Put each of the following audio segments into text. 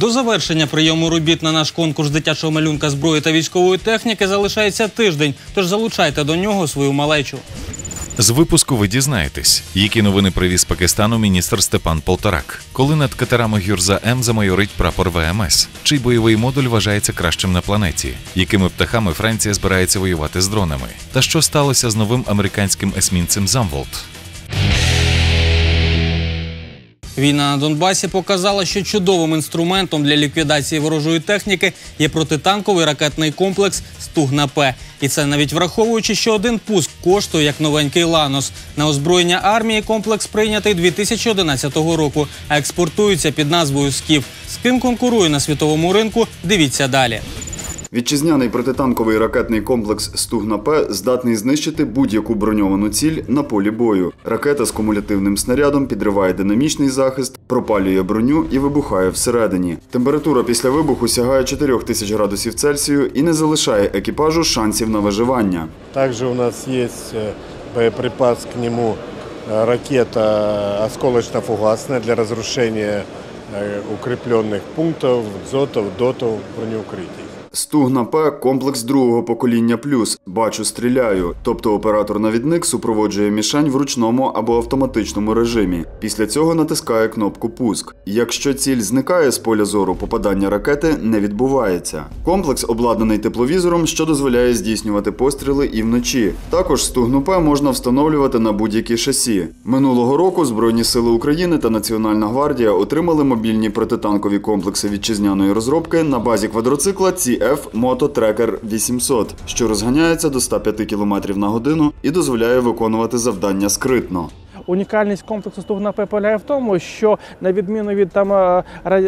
До завершення прийому робіт на наш конкурс дитячого малюнка зброї та військової техніки залишається тиждень. Тож залучайте до нього свою малечу. З випуску ви дізнаєтесь, які новини привіз Пакистану міністр Степан Полторак, коли над катерами Гюрза М замайорить прапор ВМС, чий бойовий модуль вважається кращим на планеті, якими птахами Франція збирається воювати з дронами, та що сталося з новим американським есмінцем Замволт. Війна на Донбасі показала, що чудовим інструментом для ліквідації ворожої техніки є протитанковий ракетний комплекс Стугна П. І це навіть враховуючи, що один пуск коштує як новенький ланос. На озброєння армії комплекс прийнятий 2011 року, а експортується під назвою Скіф. З ким конкурує на світовому ринку? Дивіться далі. Вітчизняний протитанковий ракетний комплекс Стугна П здатний знищити будь-яку броньовану ціль на полі бою. Ракета з кумулятивним снарядом підриває динамічний захист, пропалює броню і вибухає всередині. Температура після вибуху сягає 4000 градусів Цельсію і не залишає екіпажу шансів на виживання. Также у нас есть э, боеприпас к нему э, ракета осколочно-фугасная для разрушения э, укрепленных пунктов, дзотов, дотов, бронеукрытий. Стугна П комплекс другого покоління плюс. Бачу, стріляю. Тобто оператор-навідник супроводжує мішень в ручному або автоматичному режимі. Після цього натискає кнопку Пуск. Якщо ціль зникає з поля зору, попадання ракети не відбувається. Комплекс обладнаний тепловізором, що дозволяє здійснювати постріли і вночі. Також стугну П можна встановлювати на будь-які шасі. Минулого року Збройні сили України та Національна гвардія отримали мобільні протитанкові комплекси вітчизняної розробки на базі квадроцикла CF Moto Tracker 800, що розганяється до 105 км на годину і дозволяє виконувати завдання скритно. Унікальність комплексу Стугна П полягає в тому, що на відміну від там е,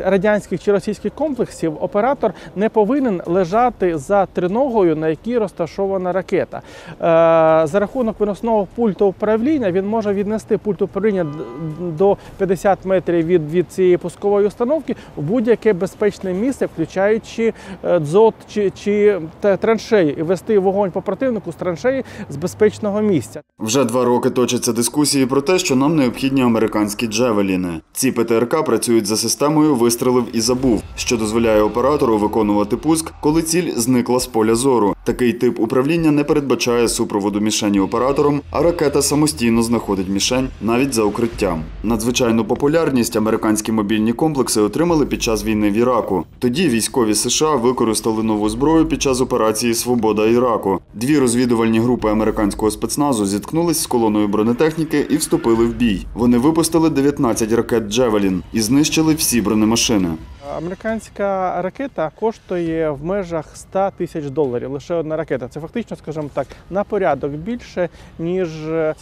радянських чи російських комплексів, оператор не повинен лежати за триногою, на якій розташована ракета. Е, За рахунок виносного пульту управління він може віднести пульт управління до 50 метрів від, від цієї пускової установки в будь-яке безпечне місце, включаючи е, дзот чи, чи траншеї, і вести вогонь по противнику з траншеї з безпечного місця. Вже два роки точаться дискусії про те, що нам необхідні американські джевеліни. Ці ПТРК працюють за системою вистрелив і забув, що дозволяє оператору виконувати пуск, коли ціль зникла з поля зору. Такий тип управління не передбачає супроводу мішені оператором, а ракета самостійно знаходить мішень навіть за укриттям. Надзвичайну популярність американські мобільні комплекси отримали під час війни в Іраку. Тоді військові США використали нову зброю під час операції Свобода Іраку. Дві розвідувальні групи американського спецназу зіткнулись з колоною бронетехніки і вступили в бій. Вони випустили 19 ракет Джевелін і знищили всі бронемашини. Американська ракета коштує в межах 100 тисяч доларів. Лише одна ракета. Це фактично, скажімо так, на порядок більше, ніж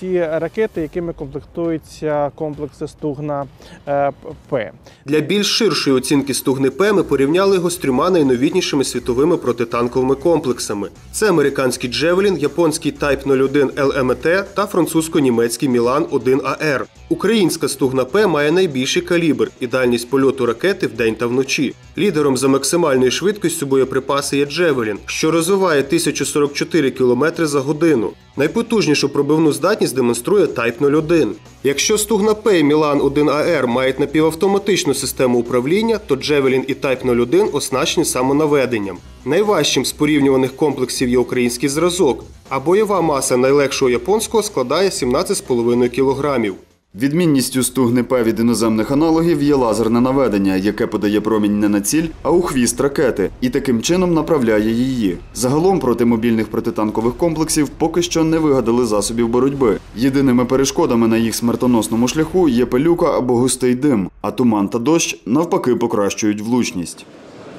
ті ракети, якими комплектуються комплекси Стугна е, П. Для більш ширшої оцінки стугни П ми порівняли його з трьома найновітнішими світовими протитанковими комплексами: це американський Джевелін, японський Type 01 ЛМТ та французько-німецький Мілан 1 АР. Українська стугна П має найбільший калібр і дальність польоту ракети вдень та вночі. Лідером за максимальною швидкістю боєприпаси є Джевелін, що розвиває 1044 км за годину. Найпотужнішу пробивну здатність демонструє Type 01. Якщо стугна П і Мілан 1 АР мають напівавтоматичну систему управління, то Джевелін і Type 01 оснащені самонаведенням. Найважчим з порівнюваних комплексів є український зразок, а бойова маса найлегшого японського складає 17,5 кілограмів. Відмінністю стугни П від іноземних аналогів є лазерне наведення, яке подає промінь не на ціль, а у хвіст ракети, і таким чином направляє її. Загалом проти мобільних протитанкових комплексів поки що не вигадали засобів боротьби. Єдиними перешкодами на їх смертоносному шляху є пилюка або густий дим, а туман та дощ навпаки покращують влучність.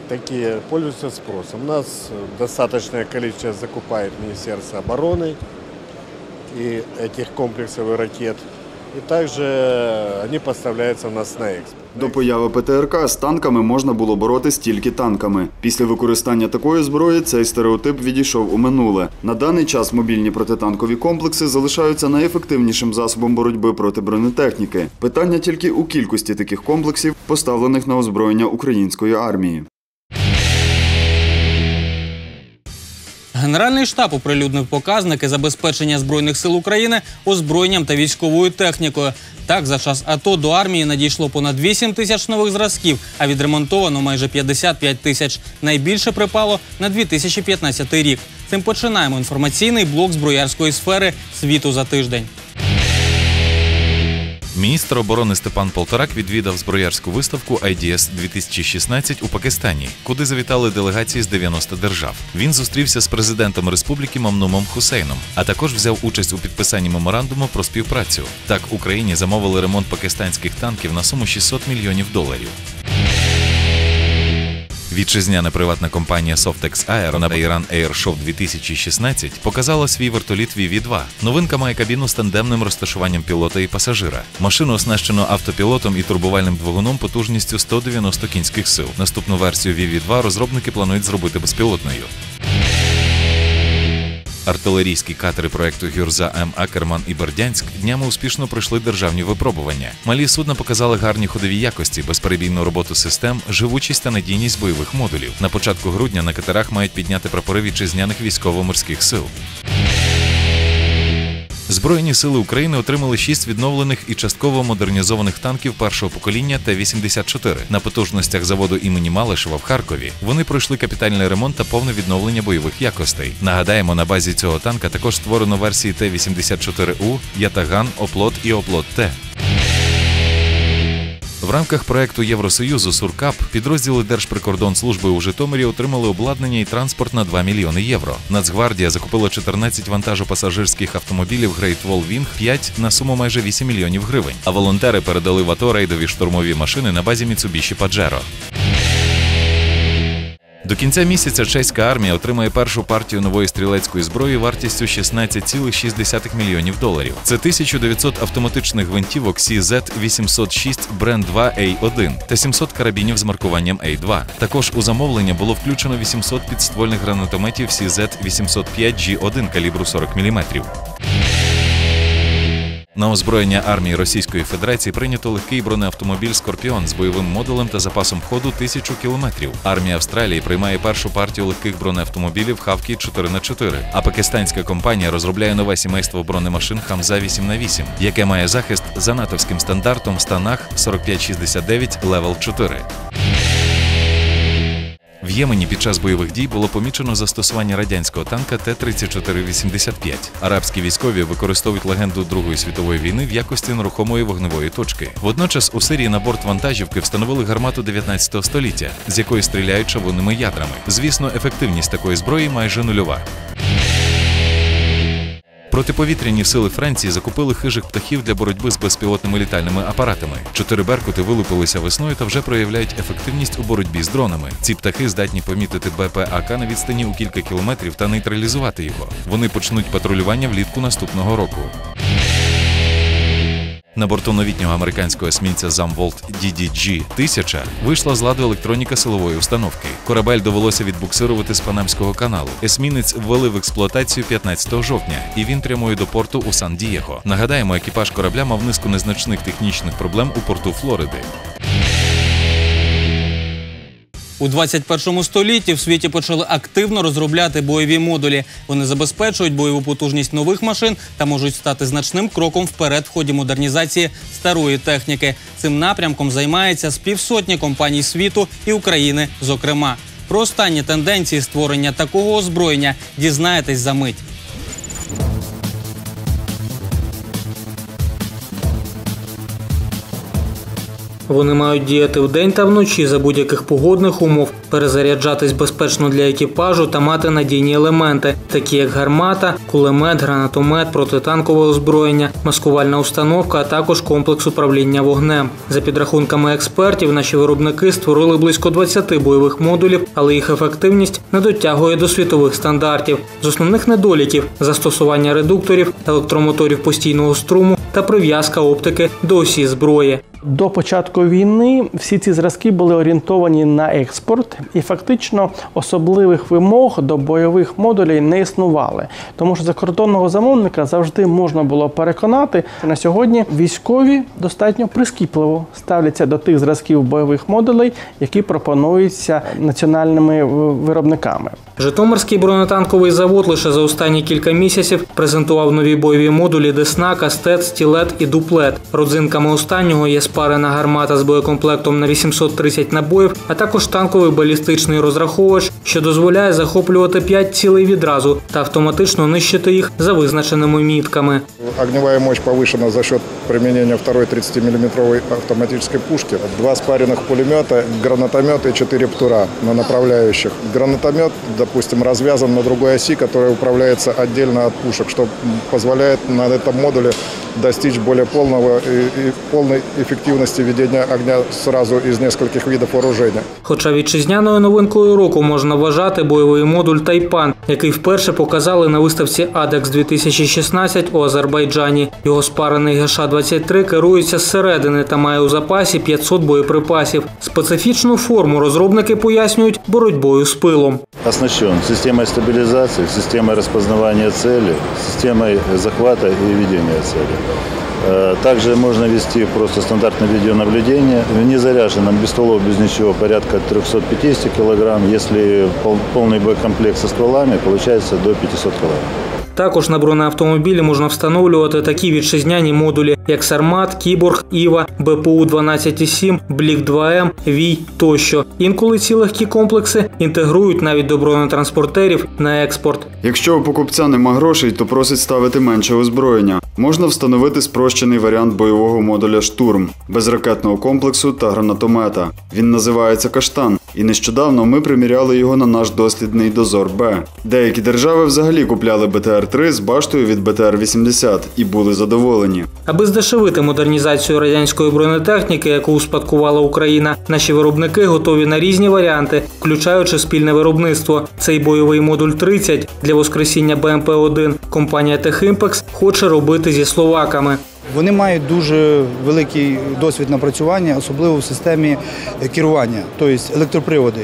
Такие пользуются спросом. У нас э, достаточное количество закупает Министерство обороны и этих комплексов и ракет. И также они поставляются у нас на экспорт. До появи ПТРК з танками можна було боротись тільки танками. Після використання такої зброї цей стереотип відійшов у минуле. На даний час мобільні протитанкові комплекси залишаються найефективнішим засобом боротьби проти бронетехніки. Питання тільки у кількості таких комплексів, поставлених на озброєння української армії. Генеральний штаб оприлюднив показники забезпечення збройних сил України озброєнням та військовою технікою. Так, за час АТО до армії надійшло понад 8 тисяч нових зразків, а відремонтовано майже 55 тисяч. Найбільше припало на 2015 рік. Цим починаємо інформаційний блок зброярської сфери світу за тиждень. Міністр оборони Степан Полторак відвідав зброярську виставку IDS 2016 у Пакистані, куди завітали делегації з 90 держав. Він зустрівся з президентом республіки Мамнумом Хусейном, а також взяв участь у підписанні меморандуму про співпрацю. Так Україні замовили ремонт пакистанських танків на суму 600 мільйонів доларів. Вітчизняна приватна компанія Softex Aero на Iran Air Show 2016 показала свій вертоліт VV-2. Новинка має кабіну з тандемним розташуванням пілота і пасажира. Машину оснащено автопілотом і турбувальним двигуном потужністю 190 кінських сил. Наступну версію VV-2 розробники планують зробити безпілотною. Артилерійські катери проекту Гюрза М. Акерман і Бердянськ днями успішно пройшли державні випробування. Малі судна показали гарні ходові якості, безперебійну роботу систем, живучість та надійність бойових модулів. На початку грудня на катерах мають підняти прапори вітчизняних військово-морських сил. Збройні сили України отримали шість відновлених і частково модернізованих танків першого покоління Т-84 на потужностях заводу імені Малишева в Харкові. Вони пройшли капітальний ремонт та повне відновлення бойових якостей. Нагадаємо, на базі цього танка також створено версії Т-84У, Ятаган, Оплот і Оплот Т. В рамках проекту Євросоюзу Суркап підрозділи Держприкордонслужби у Житомирі отримали обладнання і транспорт на 2 мільйони євро. Нацгвардія закупила 14 вантажопасажирських автомобілів Great Wall Wing 5 на суму майже 8 мільйонів гривень. А волонтери передали в АТО рейдові штурмові машини на базі Mitsubishi Pajero. До кінця місяця чеська армія отримає першу партію нової стрілецької зброї вартістю 16,6 мільйонів доларів. Це 1900 автоматичних гвинтівок CZ-806 Brand 2 A1 та 700 карабінів з маркуванням A2. Також у замовлення було включено 800 підствольних гранатометів CZ-805G1 калібру 40 мм. На озброєння армії Російської Федерації прийнято легкий бронеавтомобіль Скорпіон з бойовим модулем та запасом ходу тисячу кілометрів. Армія Австралії приймає першу партію легких бронеавтомобілів Хавкі 4х4, а пакистанська компанія розробляє нове сімейство бронемашин Хамза 8х8, яке має захист за натовським стандартом в станах 4569 Level 4. В Ємені під час бойових дій було помічено застосування радянського танка Т-34-85. Арабські військові використовують легенду Другої світової війни в якості нерухомої вогневої точки. Водночас у Сирії на борт вантажівки встановили гармату 19 століття, з якої стріляють шавунними ядрами. Звісно, ефективність такої зброї майже нульова. Протиповітряні сили Франції закупили хижих птахів для боротьби з безпілотними літальними апаратами. Чотири беркути вилупилися весною та вже проявляють ефективність у боротьбі з дронами. Ці птахи здатні помітити БПАК на відстані у кілька кілометрів та нейтралізувати його. Вони почнуть патрулювання влітку наступного року. На борту новітнього американського есмінця Замволт DDG 1000 вийшла з ладу електроніка силової установки. Корабель довелося відбуксирувати з Панамського каналу. Есмінець ввели в експлуатацію 15 жовтня, і він прямує до порту у Сан-Дієго. Нагадаємо, екіпаж корабля мав низку незначних технічних проблем у порту Флориди. У 21 столітті в світі почали активно розробляти бойові модулі. Вони забезпечують бойову потужність нових машин та можуть стати значним кроком вперед в ході модернізації старої техніки. Цим напрямком займається з півсотні компаній світу і України. Зокрема, про останні тенденції створення такого озброєння дізнаєтесь за мить. Вони мають діяти вдень та вночі за будь-яких погодних умов, перезаряджатись безпечно для екіпажу та мати надійні елементи, такі як гармата, кулемет, гранатомет, протитанкове озброєння, маскувальна установка, а також комплекс управління вогнем. За підрахунками експертів, наші виробники створили близько 20 бойових модулів, але їх ефективність не дотягує до світових стандартів. З основних недоліків застосування редукторів, електромоторів постійного струму та прив'язка оптики до осі зброї. До початку війни всі ці зразки були орієнтовані на експорт, і фактично особливих вимог до бойових модулей не існували, тому що закордонного замовника завжди можна було переконати. що На сьогодні військові достатньо прискіпливо ставляться до тих зразків бойових модулей, які пропонуються національними виробниками. Житомирський бронетанковий завод лише за останні кілька місяців презентував нові бойові модулі Десна, Кастет, Стілет і Дуплет. Родзинками останнього є спарена гармата з боєкомплектом на 830 набоїв, а також танковий балістичний розраховувач, що дозволяє захоплювати 5 цілей відразу та автоматично нищити їх за визначеними мітками. Огневая мощь повышена за счет применения второй 30-мм автоматической пушки. Два спаренных пулемета, гранатомет и четыре птура на направляющих. Гранатомет, допустим, развязан на другой оси, которая управляется отдельно от пушек, что позволяет на этом модуле достичь более полного и, и полной эффективности ведения огня сразу из нескольких видов вооружения. Хоча вітчизняною новинкою року можна вважати бойовий модуль Тайпан, який вперше показали на виставці Адекс 2016 у Азербайджані. Його спарений ГШ-23 керується зсередини та має у запасі 500 боєприпасів. Специфічну форму розробники пояснюють боротьбою з пилом. оснащен системой стабилизации, системой распознавания цели, системой захвата и ведения цели. Э, Также можно вести просто стандартное видеонаблюдение в незаряженном, без стволов, без ничего, порядка 350 килограмм. Если пол- полный боекомплект со стволами, получается до 500 килограмм. Також на бронеавтомобілі можна встановлювати такі вітчизняні модулі, як Сармат, Кіборг, Іва, БПУ 12,7, Блік 2М, Вій тощо. Інколи ці легкі комплекси інтегрують навіть до бронетранспортерів на експорт. Якщо у покупця нема грошей, то просить ставити менше озброєння. Можна встановити спрощений варіант бойового модуля штурм без ракетного комплексу та гранатомета. Він називається Каштан, і нещодавно ми приміряли його на наш дослідний дозор Б. Деякі держави взагалі купляли БТР-3 з баштою від БТР-80 і були задоволені. Аби здешевити модернізацію радянської бронетехніки, яку успадкувала Україна, наші виробники готові на різні варіанти, включаючи спільне виробництво. Цей бойовий модуль 30 для воскресіння БМП-1 компанія Техімпекс хоче робити зі словаками. Вони мають дуже великий досвід напрацювання, особливо в системі керування, тобто електроприводи.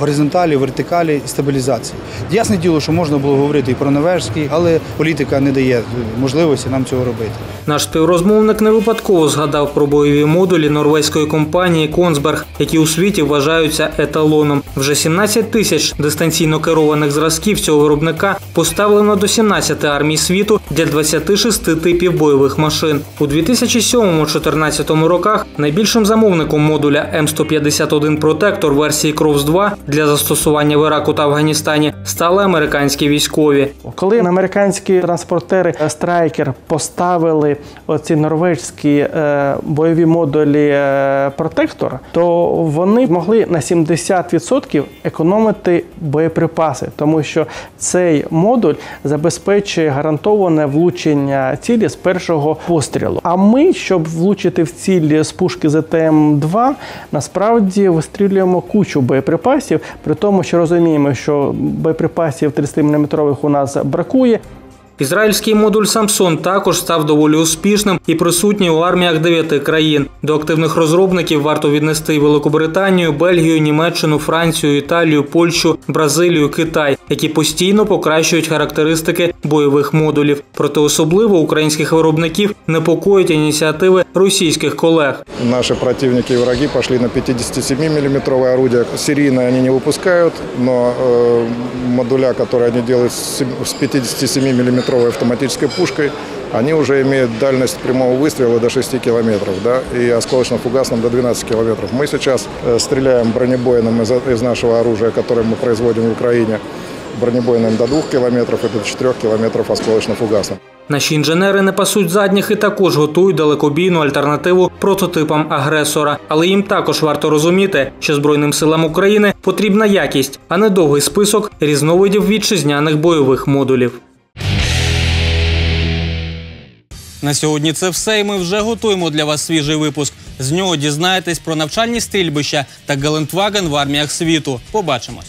Горизонталі, вертикалі і стабілізації. Ясне діло, що можна було говорити і про норвежський, але політика не дає можливості нам цього робити. Наш співрозмовник не випадково згадав про бойові модулі норвезької компанії Консберг, які у світі вважаються еталоном. Вже 17 тисяч дистанційно керованих зразків цього виробника поставлено до 17 армій світу для 26 типів бойових машин. У 2007-2014 роках найбільшим замовником модуля М151 Протектор версії Кровс 2 для застосування в Іраку та Афганістані стали американські військові. Коли американські транспортери е, Страйкер поставили оці норвезькі е, бойові модулі е, Протектор, то вони могли на 70% економити боєприпаси, тому що цей модуль забезпечує гарантоване влучення цілі з першого пострілу. А ми, щоб влучити в ціль з пушки ЗТМ-2, насправді вистрілюємо кучу боєприпасів, при тому, що розуміємо, що боєприпасів 30-мм у нас бракує. Ізраїльський модуль Самсон також став доволі успішним і присутній у арміях дев'яти країн. До активних розробників варто віднести і Великобританію, Бельгію, Німеччину, Францію, Італію, Польщу, Бразилію, Китай, які постійно покращують характеристики бойових модулів. Проте особливо українських виробників непокоїть ініціативи російських колег. Наши противники и враги пошли на 57-миллиметровое орудие. Серийно они не выпускают, но э, модуля, которые они делают с с 57-миллиметровой автоматической пушкой, они уже имеют дальность прямого выстрела до 6 километров, да, и осколочно-фугасным до 12 километров. Мы сейчас э, стреляем бронебойным из, из нашего оружия, которое мы производим в Украине, бронебойным до 2 километров и до 4 километров осколочно-фугасным. Наші інженери не пасуть задніх і також готують далекобійну альтернативу прототипам агресора. Але їм також варто розуміти, що Збройним силам України потрібна якість, а не довгий список різновидів вітчизняних бойових модулів. На сьогодні це все, і ми вже готуємо для вас свіжий випуск. З нього дізнаєтесь про навчальні стрільбища та Гелендваген в арміях світу. Побачимось.